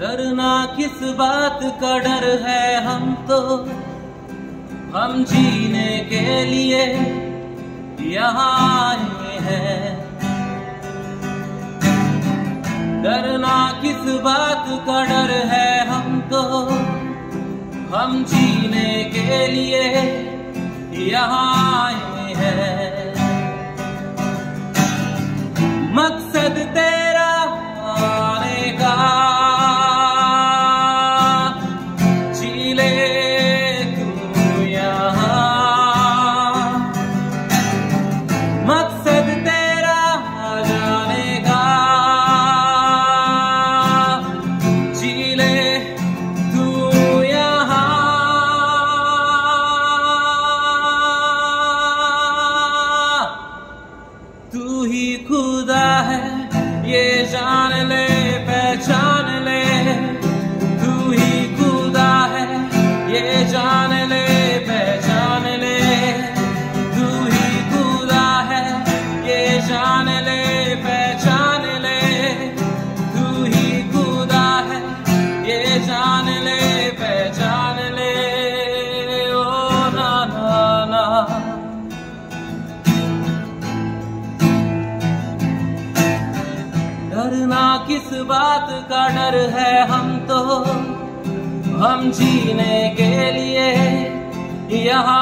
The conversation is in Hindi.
डरना किस बात का डर है हम तो? हम जीने के लिए यहाँ आए हैं। डरना किस बात का डर है हम तो? हम जीने के लिए यहाँ आए हैं। ही खुदा है, ये जान ले, पहचान ले। तू ही खुदा है, ये जान ले, पहचान ले। तू ही खुदा है, ये जान ले। डरना किस बात का डर है हम तो। हम जीने के लिए यहाँ